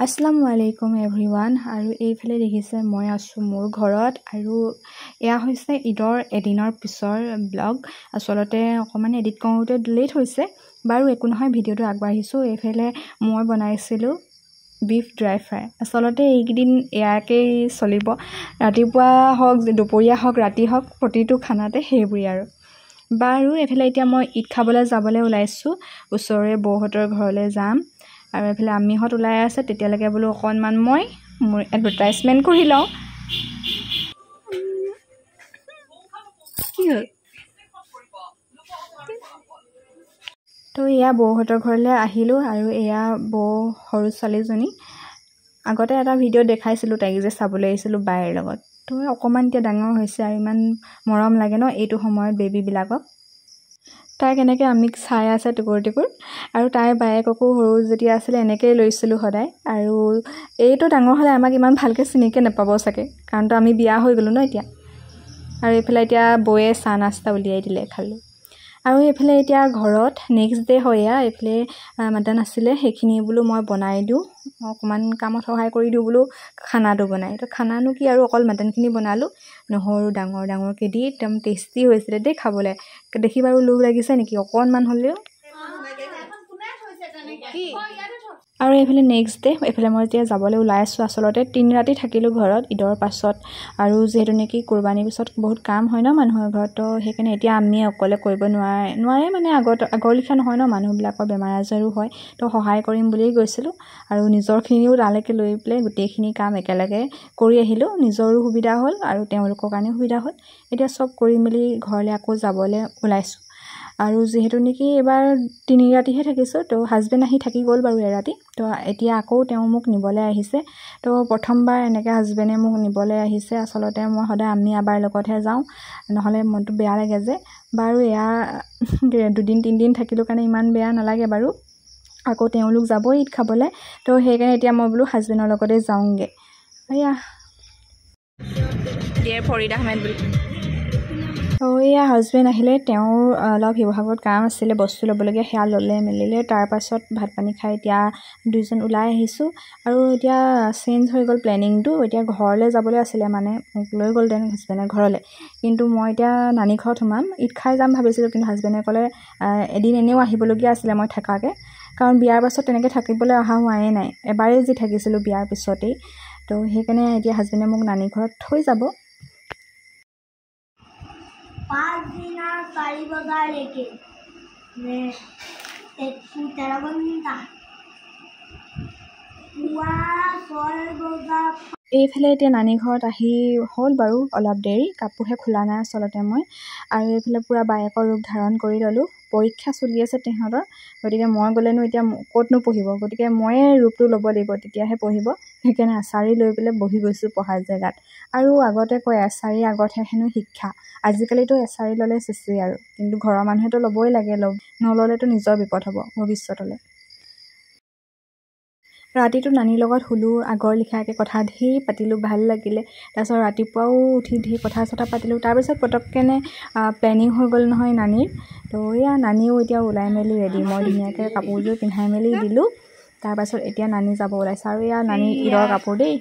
আসসালামু আলাইকুম এভৰিৱান আৰু এইফালে দেখিছে মই আছোঁ মোৰ ঘৰত। আৰু এয়া হৈছে ঈদৰ এদিনৰ পিছৰ ব্লগ। আচলতে অকণমান এডিট কৰোঁতে লেট হৈছে। বাৰু একো নহয় ভিডিঅ'টো আগবাঢ়িছোঁ। এইফালে মই বনাইছিলোঁ বিফ ড্ৰাই ফ্ৰাই আচলতে এইকেইদিন এয়াকেই চলিব। ৰাতিপুৱা হওক দুপৰীয়া হওক ৰাতি হওক প্ৰতিটো খানাতে সেইবোৰেই আৰু। বাৰু এইফালে এতিয়া মই ঈদ খাবলৈ যাবলৈ ওলাইছোঁ। ওচৰৰে বৌহঁতৰ ঘৰলৈ যাম। আৰু এইফালে আমিহঁত ওলাই আছে তেতিয়ালৈকে বোলো অকণমান মই মোৰ এডভাৰটাইজমেণ্ট কৰি লওঁ। কি হ'ল? তো এয়া বৌহঁতৰ ঘৰলৈ আহিলোঁ আৰু এয়া বৌ সৰু ছোৱালীজনী। আগতে এটা ভিডিঅ' দেখাইছিলোঁ তাইক যে চাবলৈ আহিছিলোঁ বায়েৰ লগত। তো অকণমান এতিয়া ডাঙৰ হৈছে আৰু ইমান মৰম লাগে ন এইটো সময়ত বেবীবিলাকক তাই কেনেকৈ আমিক চাই আছে টুকুৰ টুকুৰ। আৰু তাইৰ বায়েককো সৰু যেতিয়া আছিলে এনেকৈয়ে লৈছিলোঁ সদায়। আৰু এইটো ডাঙৰ হ'লে আমাক ইমান ভালকৈ চিনিকৈ নাপাব চাগে। কাৰণতো আমি বিয়া হৈ গ'লোঁ ন এতিয়া। আৰু এইফালে এতিয়া বৌয়ে চাহ নাস্তা উলিয়াই দিলে খালোঁ আৰু এইফালে এতিয়া ঘৰত নেক্সট ডে' হয় এইফালে মাটন আছিলে সেইখিনি বোলো মই বনাই দিওঁ। অকণমান কামত সহায় কৰি দিওঁ বোলো খানাটো বনাই। তো খানানো কি আৰু অকল মাটনখিনি বনালোঁ নহৰু ডাঙৰ ডাঙৰকৈ দি একদম টেষ্টি হৈছিলে দেই খাবলৈ। দেখি বাৰু লোভ লাগিছে নেকি? অকণমান হ'লেও। আৰু এইফালে নেক্সট ডে' এইফালে মই এতিয়া যাবলৈ ওলাই আছোঁ। আচলতে তিনি ৰাতি থাকিলোঁ ঘৰত ঈদৰ পাছত। আৰু যিহেতু নেকি কোৰবানীৰ পিছত বহুত কাম হয় ন মানুহৰ ঘৰত তো সেইকাৰণে এতিয়া আমি অকলে কৰিব নোৱাৰে নোৱাৰে মানে আগত আগৰ লিখীয়া নহয় ন মানুহবিলাকৰ বেমাৰ আজাৰো হয়। তো সহায় কৰিম বুলিয়েই গৈছিলোঁ। আৰু নিজৰখিনিও তালৈকে লৈ পেলাই গোটেইখিনি কাম একেলগে কৰি আহিলোঁ। নিজৰো সুবিধা হ'ল আৰু তেওঁলোকৰ কাৰণেও সুবিধা হ'ল। এতিয়া চব কৰি মেলি ঘৰলৈ আকৌ যাবলৈ ওলাইছোঁ। আৰু যিহেতু নেকি এইবাৰ তিনি ৰাতিহে থাকিছোঁ তো হাজবেণ্ড আহি থাকি গ'ল বাৰু এৰাতি তো এতিয়া আকৌ তেওঁ মোক নিবলৈ আহিছে। তো প্ৰথমবাৰ এনেকৈ হাজবেণ্ডে মোক নিবলৈ আহিছে। আচলতে মই সদায় আমি আবাৰ লগতহে যাওঁ। নহ'লে মনটো বেয়া লাগে যে। বাৰু এয়া দুদিন তিনিদিন থাকিলোঁ কাৰণে ইমান বেয়া নালাগে বাৰু। আকৌ তেওঁলোক যাবই ঈদ খাবলৈ। তো সেইকাৰণে এতিয়া মই বোলো হাজবেণ্ডৰ লগতে যাওঁগৈ। এয়া। ফৰিদ আহমেদ বুলি এয়া হাজবেণ্ড আহিলে তেওঁৰ অলপ শিৱসাগৰত কাম আছিলে বস্তু ল'বলগীয়া সেয়া ল'লে মেলিলে তাৰপাছত ভাত পানী খাই এতিয়া দুইজন ওলাই আহিছোঁ। আৰু এতিয়া চেঞ্জ হৈ গ'ল প্লেনিংটো এতিয়া ঘৰলৈ যাবলৈ আছিলে মানে মোক লৈ গ'লহেঁতেন হাজবেণ্ডে ঘৰলৈ। কিন্তু মই এতিয়া নানী ঘৰত সোমাম ঈদ খাই যাম ভাবিছিলোঁ কিন্তু হাজবেণ্ডে ক'লে এদিন এনেও আহিবলগীয়া আছিলে মই থকাকৈ। কাৰণ বিয়াৰ পাছত তেনেকৈ থাকিবলৈ অহা হোৱাই নাই এবাৰেই যি থাকিছিলোঁ বিয়াৰ পিছতেই। তো সেইকাৰণে এতিয়া হাজবেণ্ডে মোক নানী ঘৰত থৈ যাব। পাঁচদিনা চাৰি বজালৈকে নে এইফালে এতিয়া নানী ঘৰত আহি হ'ল বাৰু অলপ দেৰি কাপোৰহে খোলা নাই আচলতে মই। আৰু এইফালে পূৰা বায়েকৰ ৰূপ ধাৰণ কৰি ল'লোঁ পৰীক্ষা চলি আছে তেহঁতৰ গতিকে মই গ'লেনো এতিয়া ক'তনো পঢ়িব? গতিকে ময়ে ৰূপটো ল'ব লাগিব তেতিয়াহে পঢ়িব। সেইকাৰণে এচাৰি লৈ পেলাই বহি গৈছোঁ পঢ়াৰ জেগাত। আৰু আগতে কয় এচাৰি আগতহে হেনো শিক্ষা। আজিকালিতো এচাৰি ল'লে চেচেই আৰু। কিন্তু ঘৰৰ মানুহেতো ল'বই লাগে ল'ব নল'লেতো নিজৰ বিপদ হ'ব ভৱিষ্যতলৈ। ৰাতিটো নানীৰ লগত শুলোঁ আগৰ লিখীয়াকৈ কথা ধেৰ পাতিলোঁ ভাল লাগিলে। তাৰপিছত ৰাতিপুৱাও উঠি ধেৰ কথা চথা পাতিলোঁ। তাৰপিছত পটককেনে প্লেনিং হৈ গ'ল নহয় নানীৰ। তো এয়া নানীও এতিয়া ওলাই মেলি ৰেডি মই ধুনীয়াকৈ কাপোৰযোৰ পিন্ধাই মেলি দিলোঁ। তাৰপাছত এতিয়া নানী যাব ওলাইছে। আৰু এয়া নানীৰ ঈদৰ কাপোৰ দেই।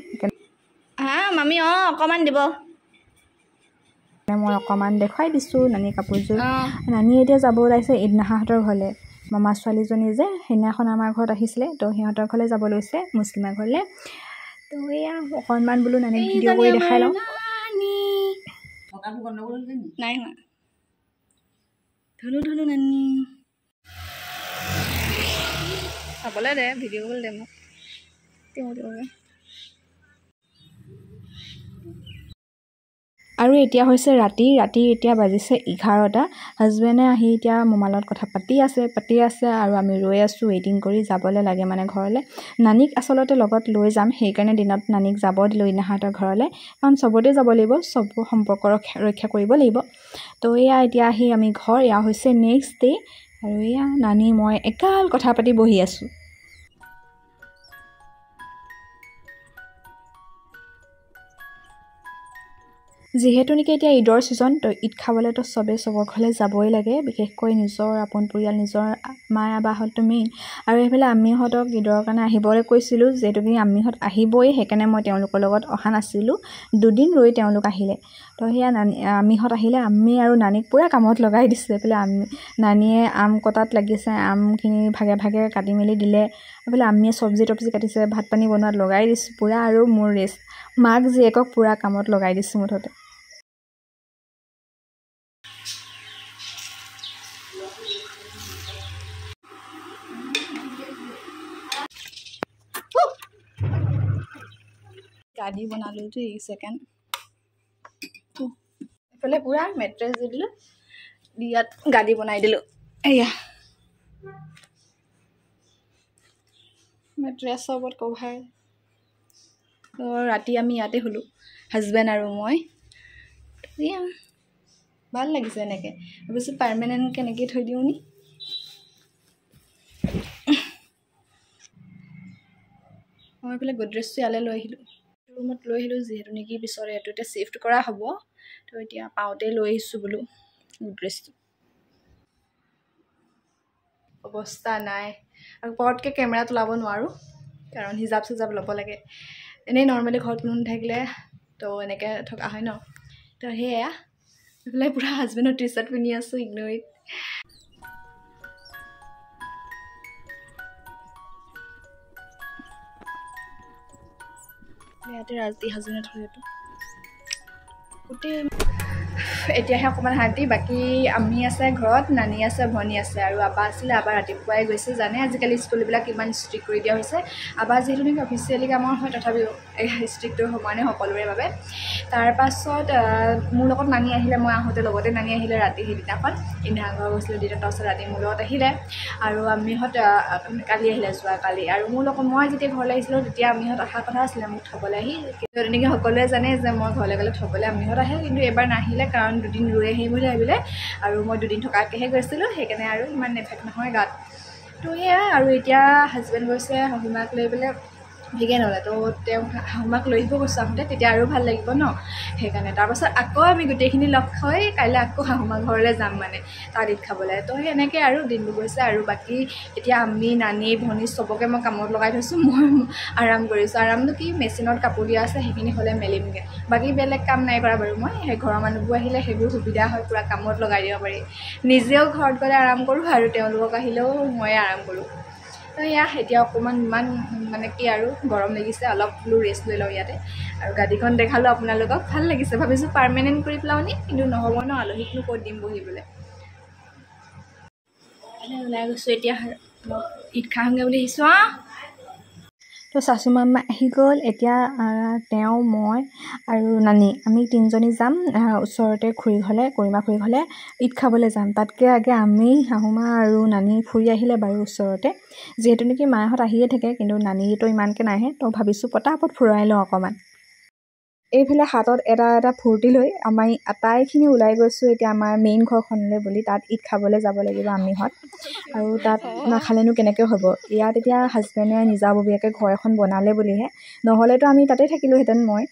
হা মামী অঁ অকণমান দিব। মই অকণমান দেখুৱাই দিছোঁ নানী কাপোৰযোৰ। নানী এতিয়া যাব ওলাইছে ঈদনাহাহঁতৰ ঘৰলৈ। মামা ছোৱালীজনী যে সেইদিনাখন আমাৰ ঘৰত আহিছিলে তো সিহঁতৰ ঘৰলৈ যাব লৈছে মুছলিমা ঘৰলৈ। তো এয়া অকণমান বোলো নানীক ভিডিঅ' কৰি দেখাই লওঁ। নাই হোৱা ধুলো ধুলো নানি। চাবলৈ দে ভিডিঅ' কৰিবলৈ দে মোক। তেওঁ আৰু এতিয়া হৈছে ৰাতি ৰাতি এতিয়া বাজিছে এঘাৰটা। হাজবেণ্ডে আহি এতিয়া মোমালত কথা পাতি আছে পাতি আছে আৰু আমি ৰৈ আছোঁ ৱেইটিং কৰি যাবলৈ লাগে মানে ঘৰলৈ। নানীক আচলতে লগত লৈ যাম সেইকাৰণে দিনত নানীক যাব দিলোঁ ইনাহঁতৰ ঘৰলৈ। কাৰণ চবতে যাব লাগিব চব সম্পৰ্ক ৰক্ষা ৰক্ষা কৰিব লাগিব। তো এয়া এতিয়া আহি আমি ঘৰ এয়া হৈছে নেক্সট ডে' আৰু এয়া নানী মই একাল কথা পাতি বহি আছোঁ। যিহেতু নেকি এতিয়া ঈদৰ ছিজন তো ঈদ খাবলৈতো চবেই চবৰ ঘৰলৈ যাবই লাগে বিশেষকৈ নিজৰ আপোন পৰিয়াল নিজৰ মা আবাহঁততো মেইন আৰু এইফালে আমিহঁতক ঈদৰ কাৰণে আহিবলৈ কৈছিলোঁ যিহেতু কি আমিহঁত আহিবই সেইকাৰণে মই তেওঁলোকৰ লগত অহা নাছিলোঁ। দুদিন ৰৈ তেওঁলোক আহিলে। তো সেয়া নানী আমিহঁত আহিলে আমি আৰু নানীক পূৰা কামত লগাই দিছোঁ। এইফালে আমি নানীয়ে আম কটাত লাগিছে আমখিনি ভাগে ভাগে কাটি মেলি দিলে। এইফালে আমিয়ে চব্জি তব্জি কাটিছে ভাত পানী বনোৱাত লগাই দিছোঁ পূৰা আৰু মোৰ ৰেষ্ট। মাক জীয়েকক পূৰা কামত লগাই দিছোঁ মুঠতে। গাড়ী বনালোঁ দেই ছেকেণ্ড এইফালে পূৰা মেট্ৰেছ দি দিলোঁ ইয়াত গাড়ী বনাই দিলোঁ। এয়া। মেট্ৰেছৰ ওপৰত কভাৰ। ৰাতি আমি ইয়াতে শুলোঁ হাজবেণ্ড আৰু মই। এয়া ভাল লাগিছে এনেকৈ। ভাবিছোঁ পাৰ্মানেণ্ট কেনেকৈ থৈ দিওঁ নি? মই এইফালে গডৰেজটো ইয়ালৈ লৈ আহিলোঁ। ৰুমত লৈ আহিলোঁ যিহেতু নেকি পিছত এইটো এতিয়া চিফ্ট কৰা হ'ব। তো এতিয়া পাওঁতে লৈ আহিছোঁ বোলো গডৰেজটো অৱস্থা নাই। আৰু পটকৈ কেমেৰাত ওলাব নোৱাৰোঁ কাৰণ হিজাপ চিজাপ ল'ব লাগে। এনেই নৰ্মেলি ঘৰত কোনো নাথাকিলে তো এনেকৈ থকা হয় ন? তো সেয়া এইফালে পূৰা হাজবেণ্ডৰ টি চাৰ্ট পিন্ধি আছোঁ ইগনৰিত ইয়াতে গোটেই এতিয়াহে অকণমান শান্তি বাকী আমি আছে ঘৰত নানী আছে ভনী আছে আৰু আবা আছিলে আবা ৰাতিপুৱাই গৈছে জানে আজিকালি স্কুলবিলাক কিমান ষ্ট্ৰিক্ট কৰি দিয়া হৈছে। আবা যিহেতু নেকি অফিচিয়েলি কামৰ হয় তথাপিও ষ্ট্ৰিক্টটো সমানে সকলোৰে বাবে। তাৰপাছত মোৰ লগত নানী আহিলে মই আহোঁতে লগতে নানী আহিলে ৰাতি সেইদিনাখন। ইন্ধা ঘৰ গৈছিলোঁ দিনত তাৰপাছত ৰাতি মোৰ লগত আহিলে। আৰু আমিহঁত কালি আহিলে যোৱা কালি। আৰু মোৰ লগত মই যেতিয়া ঘৰলৈ আহিছিলোঁ তেতিয়া আমিহঁত অহা কথা আছিলে মোক থ'বলৈ আহি। কিন্তু তেনেকৈ সকলোৱে জানে যে মই ঘৰলৈ গ'লে থ'বলৈ আমিহঁত আহে। কিন্তু এইবাৰ নাহিলে কাৰণ দুদিন ৰৈ আহিম বুলি ভাবিলে। আৰু মই দুদিন থকাকৈহে গৈছিলোঁ সেইকাৰণে আৰু ইমান এফেক্ট নহয় গাত। তো সেয়াই আৰু এতিয়া হাজবেণ্ড গৈছে শাহুমাক লৈ পেলাই ভিগেন হ'লে তো তেওঁ শাহুমাক লৈ আহিব গৈছোঁ আহোঁতে তেতিয়া আৰু ভাল লাগিব ন? সেইকাৰণে তাৰপাছত আকৌ আমি গোটেইখিনি লগ হৈ কাইলৈ আকৌ শাহুমা ঘৰলৈ যাম মানে তাত ঈদ খাবলৈ। তো সেই এনেকৈ আৰু দিনটো গৈছে আৰু বাকী এতিয়া আমি নানী ভনী চবকে মই কামত লগাই থৈছোঁ মই আৰাম কৰিছোঁ। আৰামনো কি মেচিনত কাপোৰ দিয়া আছে সেইখিনি হ'লে মেলিমগৈ। বাকী বেলেগ কাম নাই কৰা বাৰু মই সেই ঘৰৰ মানুহবোৰ আহিলে সেইবোৰ সুবিধা হয় পূৰা কামত লগাই দিব পাৰি। নিজেও ঘৰত গ'লে আৰাম কৰোঁ আৰু তেওঁলোকক আহিলেও ময়ে আৰাম কৰোঁ। এয়া এতিয়া অকণমান ইমান মানে কি আৰু গৰম লাগিছে অলপ বোলো ৰেষ্ট লৈ লওঁ ইয়াতে। আৰু গাড়ীখন দেখালোঁ আপোনালোকক। ভাল লাগিছে ভাবিছোঁ পাৰ্মানেণ্ট কৰি পেলাওঁ নি কিন্তু নহ'ব ন আলহীকনো ক'ত দিম বহিবলৈ। ওলাই গৈছোঁ এতিয়া ঈদ খাওঁগৈ বুলি আহিছোঁ অঁ। তো চাচু মামা আহি গ'ল। এতিয়া তেওঁ মই আৰু নানী আমি তিনিজনী যাম ওচৰতে খুৰী ঘৰলৈ কৰিমা খুৰী ঘৰলৈ ঈদ খাবলৈ যাম। তাতকৈ আগে আমি শাহুমা আৰু নানী ফুৰি আহিলে বাৰু ওচৰতে। যিহেতু নেকি মাহঁত আহিয়ে থাকে কিন্তু নানীতো ইমানকৈ নাহে তো ভাবিছোঁ পটাপট ফুৰাই লওঁ অকণমান। এইফালে হাতত এটা এটা ফূৰ্তি লৈ আমি আটাইখিনি ওলাই গৈছোঁ এতিয়া আমাৰ মেইন ঘৰখনলৈ বুলি তাত ঈদ খাবলৈ যাব লাগিব আমিহঁত আৰু তাত নাখালেনো কেনেকৈ হ'ব? ইয়াত এতিয়া হাজবেণ্ডে নিজাববীয়াকৈ ঘৰ এখন বনালে বুলিহে। নহ'লেতো আমি তাতে থাকিলোঁহেঁতেন মই।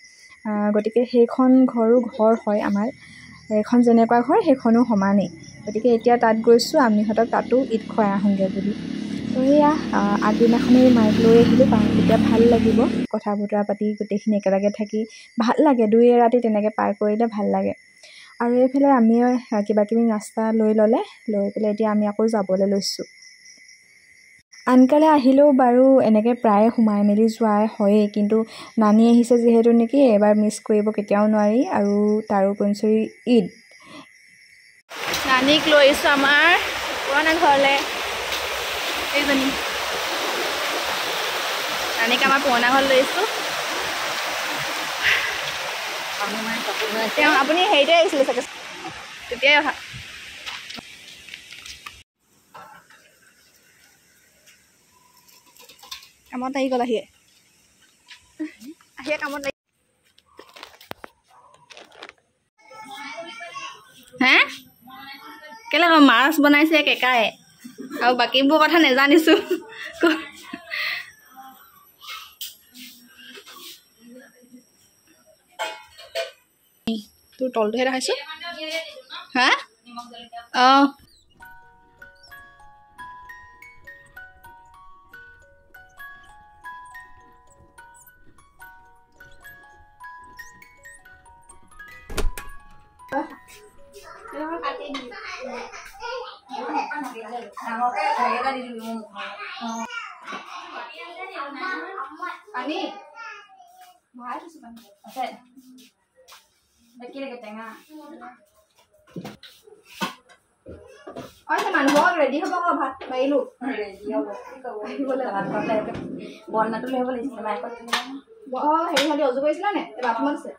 গতিকে সেইখন ঘৰো ঘৰ হয় আমাৰ। এইখন যেনেকুৱা ঘৰ সেইখনো সমানেই। গতিকে এতিয়া তাত গৈছোঁ আমিহঁতক তাতো ঈদ খুৱাই আহোঁগৈ বুলি। আহ, আগদিনাখনেই মাইক লৈ আহিলোঁ কাৰণ তেতিয়া ভাল লাগিব। কথা বতৰা পাতি গোটেইখিনি একেলগে থাকি ভাল লাগে দুই এৰাতি তেনেকৈ পাৰ কৰিলে ভাল লাগে। আৰু এইফালে আমি কিবা কিবি নাস্তা লৈ ল'লে লৈ পেলাই এতিয়া আমি আকৌ যাবলৈ লৈছোঁ। আনকালে আহিলেও বাৰু এনেকৈ প্ৰায়ে সোমাই মেলি যোৱাই হয়েই কিন্তু নানী আহিছে যিহেতু নেকি এবাৰ মিছ কৰিব কেতিয়াও নোৱাৰি আৰু তাৰোপৰি ঈদ। নানীক লৈ আহিছোঁ আমাৰ পুৰণা ঘৰলৈ। এইজনী নানীক আমাৰ পুৰণা ঘৰত লৈ আহিছোঁ। তেওঁ আপুনি হেৰিতে আহিছিলে চাগে। তেতিয়াই অহা। কামত আহি গ'ল আহিয়ে। আহিয়ে কামত লাগি হে? কেলৈ মাছ বনাইছে কেকাই আৰু বাকীবোৰ কথা নেজানিছোঁ। তোৰ তলটোহে দেখাইছোঁ? হা? অঁ। পানী ভৰাই থৈছোঁ পানী আছে টেঙা অঁ মানুহক ৰেডি হ'ব আকৌ ভাত পাৰিলোঁ বন্ধাটো লৈ আহিব লাগিছিলে মাইকত অঁ হেৰি সিহঁতি অজু কৰিছিলা নে এই বাথৰুমত আছে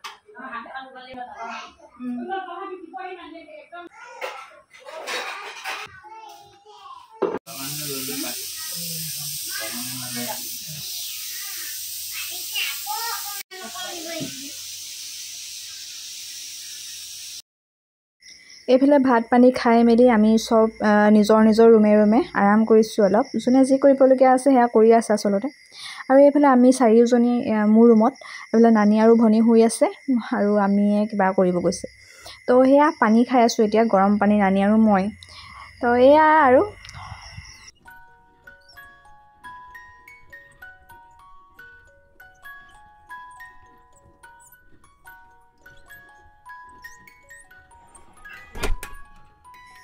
এইফালে ভাত পানী খাই মেলি আমি চব নিজৰ নিজৰ ৰুমে ৰুমে আৰাম কৰিছোঁ অলপ। যোনে যি কৰিবলগীয়া আছে সেয়া কৰি আছে আচলতে। আৰু এইফালে আমি চাৰিওজনী মোৰ ৰুমত এইফালে নানী আৰু ভনী শুই আছে আৰু আমিয়ে কিবা কৰিব গৈছে। তো সেয়া পানী খাই আছোঁ এতিয়া গৰম পানী নানী আৰু মই। তো এয়া আৰু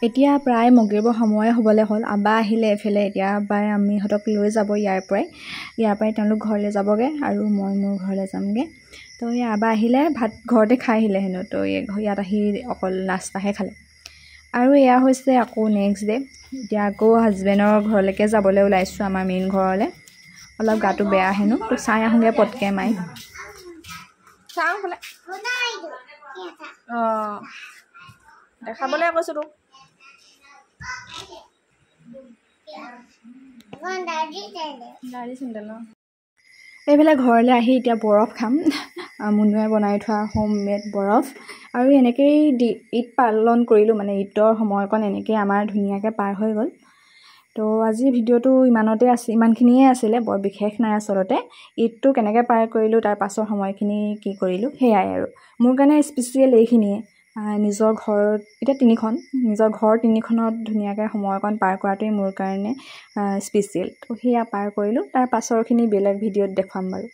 এতিয়া প্ৰায় মগিৰিব সময় হ'বলৈ হ'ল। আবা আহিলে এইফালে এতিয়া আবাই আমিহঁতক লৈ যাব ইয়াৰ পৰাই। ইয়াৰ পৰাই তেওঁলোক ঘৰলৈ যাবগৈ আৰু মই মোৰ ঘৰলৈ যামগৈ। তো এই আবা আহিলে ভাত ঘৰতে খাই আহিলে হেনো। তো ইয়াত আহি অকল নাস্তাহে খালে। আৰু এয়া হৈছে আকৌ নেক্সট ডে' এতিয়া আকৌ হাজবেণ্ডৰ ঘৰলৈকে যাবলৈ ওলাইছোঁ আমাৰ মেইন ঘৰলৈ। অলপ গাটো বেয়া হেনো তো চাই আহোঁগৈ পটকৈ মাই। চাওঁ বোলে। অঁ। দেখাবলৈ কৈছোঁ তোক। এইফালে ঘৰলৈ আহি এতিয়া বৰফ খাম। মুনুৱে বনাই থোৱা হোম মেড বৰফ। আৰু এনেকৈয়ে দি ঈদ পালন কৰিলোঁ মানে ঈদৰ সময়কণ এনেকৈয়ে আমাৰ ধুনীয়াকৈ পাৰ হৈ গ'ল। তো আজি ভিডিঅ'টো ইমানতে আছে ইমানখিনিয়ে আছিলে বৰ বিশেষ নাই আচলতে। ঈদটো কেনেকৈ পাৰ কৰিলোঁ তাৰ পাছৰ সময়খিনি কি কৰিলোঁ সেয়াই আৰু। মোৰ কাৰণে স্পেচিয়েল এইখিনিয়ে। নিজৰ ঘৰত এতিয়া তিনিখন নিজৰ ঘৰ তিনিখনত ধুনীয়াকৈ সময় অকণ পাৰ কৰাটোৱেই মোৰ কাৰণে স্পেচিয়েল তো সেয়া পাৰ কৰিলোঁ তাৰ পাছৰখিনি বেলেগ ভিডিঅ'ত দেখুৱাম বাৰু।